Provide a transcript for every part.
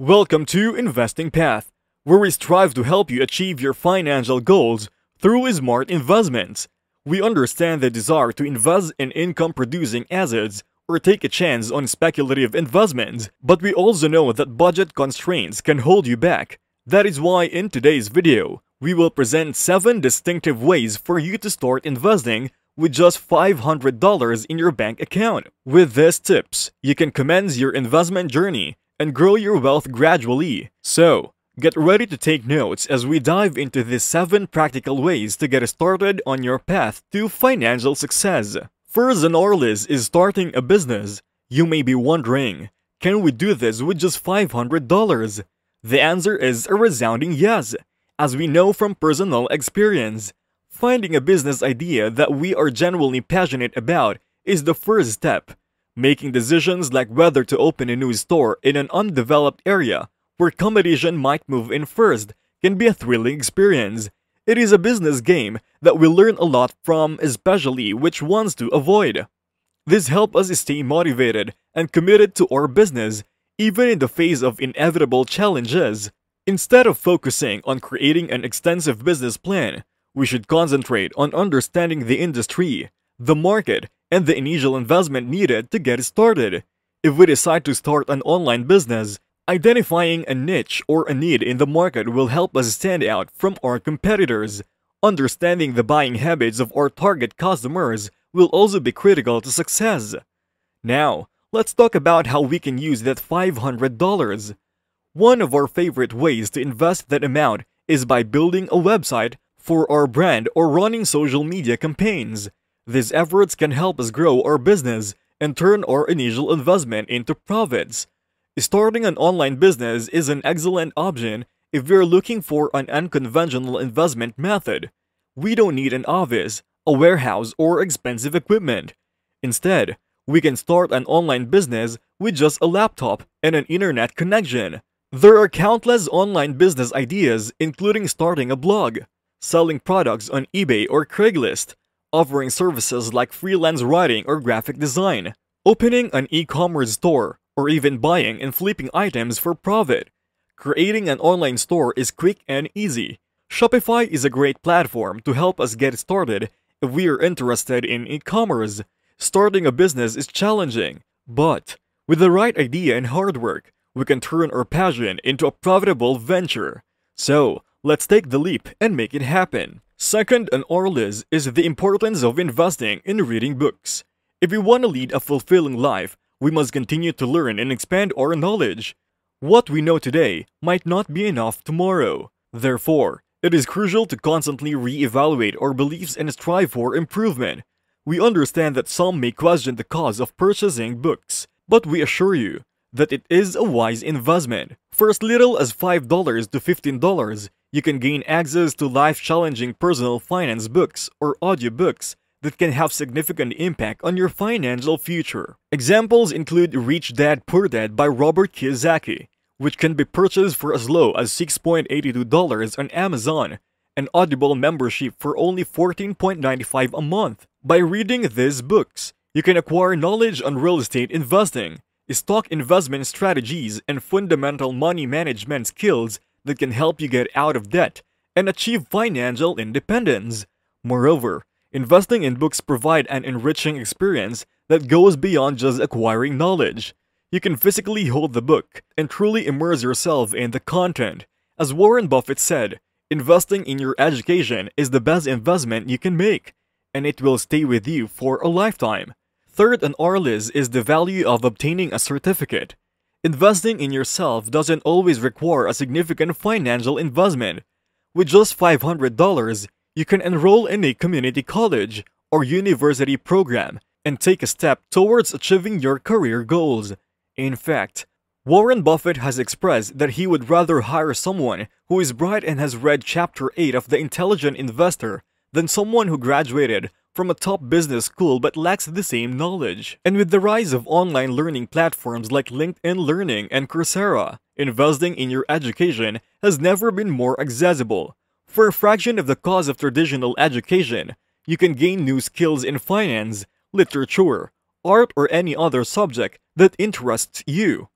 Welcome to Investing Path, where we strive to help you achieve your financial goals through smart investments. We understand the desire to invest in income producing assets or take a chance on speculative investments, but we also know that budget constraints can hold you back. That is why in today's video, we will present 7 distinctive ways for you to start investing with just $500 in your bank account. With these tips, you can commence your investment journey and grow your wealth gradually. So, get ready to take notes as we dive into these 7 practical ways to get started on your path to financial success. First on our list is starting a business. You may be wondering, can we do this with just $500? The answer is a resounding yes, as we know from personal experience. Finding a business idea that we are genuinely passionate about is the first step. Making decisions like whether to open a new store in an undeveloped area where competition might move in first can be a thrilling experience. It is a business game that we learn a lot from, especially which ones to avoid. This helps us stay motivated and committed to our business, even in the face of inevitable challenges. Instead of focusing on creating an extensive business plan, we should concentrate on understanding the industry, the market, and the initial investment needed to get started. If we decide to start an online business, identifying a niche or a need in the market will help us stand out from our competitors. Understanding the buying habits of our target customers will also be critical to success. Now, let's talk about how we can use that $500. One of our favorite ways to invest that amount is by building a website for our brand or running social media campaigns. These efforts can help us grow our business and turn our initial investment into profits. Starting an online business is an excellent option if you're looking for an unconventional investment method. We don't need an office, a warehouse, or expensive equipment. Instead, we can start an online business with just a laptop and an internet connection. There are countless online business ideas, including starting a blog, selling products on eBay or Craigslist, offering services like freelance writing or graphic design, opening an e-commerce store, or even buying and flipping items for profit. Creating an online store is quick and easy. Shopify is a great platform to help us get started if we are interested in e-commerce. Starting a business is challenging, but with the right idea and hard work, we can turn our passion into a profitable venture. So, Let's take the leap and make it happen. Second on our list is the importance of investing in reading books. If we want to lead a fulfilling life, we must continue to learn and expand our knowledge. What we know today might not be enough tomorrow. Therefore, it is crucial to constantly re-evaluate our beliefs and strive for improvement. We understand that some may question the cause of purchasing books, but we assure you that it is a wise investment. For as little as $5 to $15, you can gain access to life-challenging personal finance books or audiobooks that can have significant impact on your financial future. Examples include Rich Dad Poor Dad by Robert Kiyosaki, which can be purchased for as low as $6.82 on Amazon, and Audible membership for only $14.95 a month. By reading these books, you can acquire knowledge on real estate investing, stock investment strategies, and fundamental money management skills that can help you get out of debt and achieve financial independence. Moreover, investing in books provide an enriching experience that goes beyond just acquiring knowledge. You can physically hold the book and truly immerse yourself in the content. As Warren Buffett said, investing in your education is the best investment you can make, and it will stay with you for a lifetime. Third on our list is the value of obtaining a certificate. Investing in yourself doesn't always require a significant financial investment. With just $500, you can enroll in a community college or university program and take a step towards achieving your career goals. In fact, Warren Buffett has expressed that he would rather hire someone who is bright and has read Chapter 8 of The Intelligent Investor than someone who graduated from a top business school but lacks the same knowledge. And with the rise of online learning platforms like LinkedIn Learning and Coursera, investing in your education has never been more accessible. For a fraction of the cost of traditional education, you can gain new skills in finance, literature, art, or any other subject that interests you.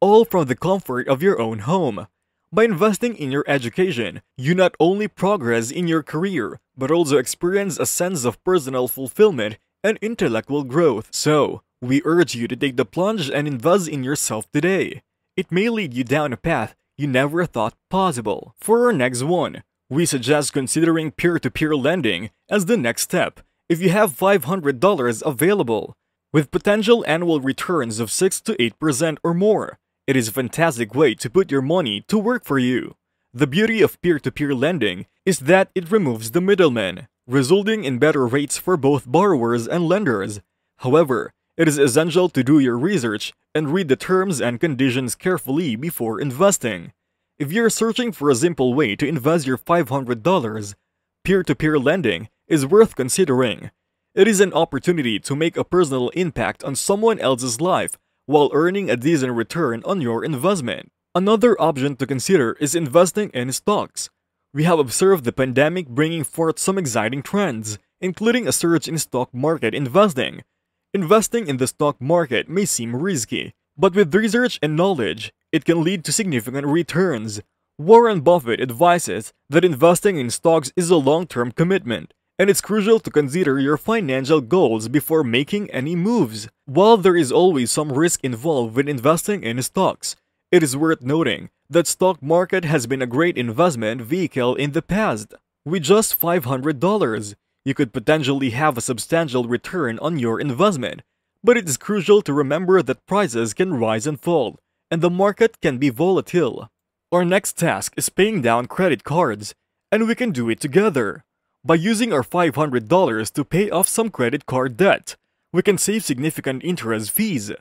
all from the comfort of your own home. By investing in your education, you not only progress in your career, but also experience a sense of personal fulfillment and intellectual growth. So, we urge you to take the plunge and invest in yourself today. It may lead you down a path you never thought possible. For our next one, we suggest considering peer-to-peer lending as the next step if you have $500 available. With potential annual returns of 6 to 8% or more, it is a fantastic way to put your money to work for you. The beauty of peer-to-peer lending is that it removes the middleman, resulting in better rates for both borrowers and lenders. However, it is essential to do your research and read the terms and conditions carefully before investing. If you're searching for a simple way to invest your $500, peer-to-peer lending is worth considering. It is an opportunity to make a personal impact on someone else's life while earning a decent return on your investment. Another option to consider is investing in stocks. We have observed the pandemic bringing forth some exciting trends, including a surge in stock market investing, Investing in the stock market may seem risky, but with research and knowledge, it can lead to significant returns. Warren Buffett advises that investing in stocks is a long-term commitment, and it's crucial to consider your financial goals before making any moves. While there is always some risk involved with investing in stocks, it is worth noting that stock market has been a great investment vehicle in the past. With just $500, you could potentially have a substantial return on your investment. But it is crucial to remember that prices can rise and fall, and the market can be volatile. Our next task is paying down credit cards, and we can do it together. By using our $500 to pay off some credit card debt, we can save significant interest fees.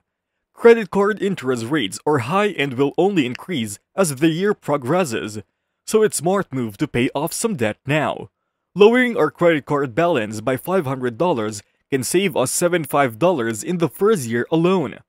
Credit card interest rates are high and will only increase as the year progresses, so it's smart move to pay off some debt now. Lowering our credit card balance by $500 can save us $75 in the first year alone.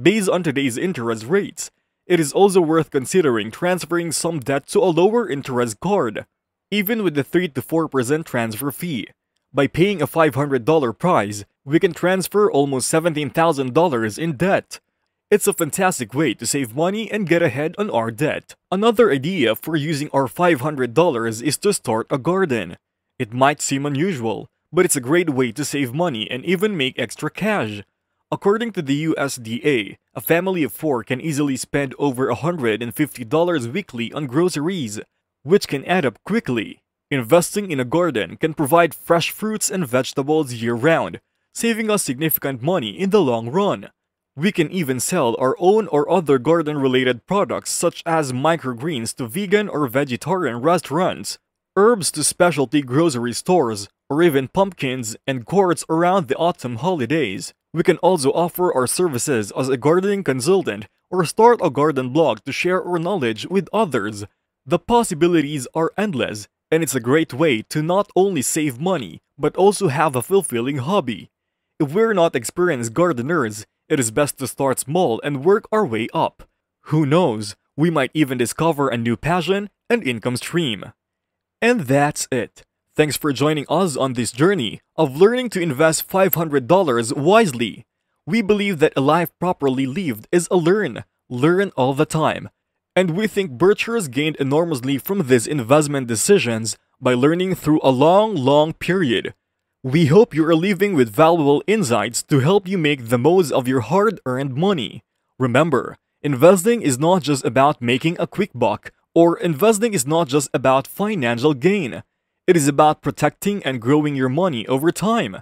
Based on today's interest rates, it is also worth considering transferring some debt to a lower interest card, even with the 3 to 4% transfer fee. By paying a $500 price, we can transfer almost $17,000 in debt. It's a fantastic way to save money and get ahead on our debt. Another idea for using our $500 is to start a garden. It might seem unusual, but it's a great way to save money and even make extra cash. According to the USDA, a family of four can easily spend over $150 weekly on groceries, which can add up quickly. Investing in a garden can provide fresh fruits and vegetables year-round, saving us significant money in the long run. We can even sell our own or other garden-related products such as microgreens to vegan or vegetarian restaurants herbs to specialty grocery stores, or even pumpkins and gourds around the autumn holidays. We can also offer our services as a gardening consultant or start a garden blog to share our knowledge with others. The possibilities are endless, and it's a great way to not only save money, but also have a fulfilling hobby. If we're not experienced gardeners, it is best to start small and work our way up. Who knows, we might even discover a new passion and income stream. And that's it. Thanks for joining us on this journey of learning to invest $500 wisely. We believe that a life properly lived is a learn, learn all the time. And we think Berkshires gained enormously from these investment decisions by learning through a long, long period. We hope you are leaving with valuable insights to help you make the most of your hard-earned money. Remember, investing is not just about making a quick buck, or investing is not just about financial gain. It is about protecting and growing your money over time.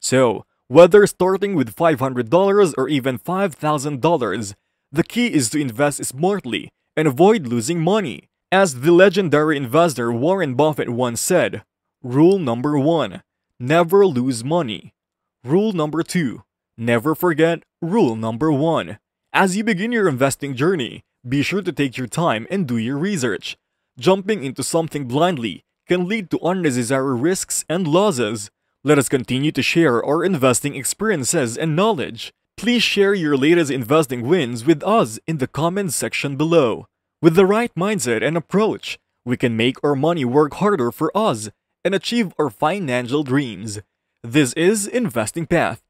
So, whether starting with $500 or even $5,000, the key is to invest smartly and avoid losing money. As the legendary investor Warren Buffett once said, Rule number 1. Never lose money. Rule number 2. Never forget rule number 1. As you begin your investing journey, be sure to take your time and do your research. Jumping into something blindly can lead to unnecessary risks and losses. Let us continue to share our investing experiences and knowledge. Please share your latest investing wins with us in the comments section below. With the right mindset and approach, we can make our money work harder for us and achieve our financial dreams. This is Investing Path.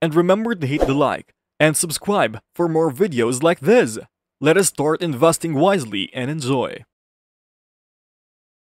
And remember to hit the like and subscribe for more videos like this. Let us start investing wisely and enjoy.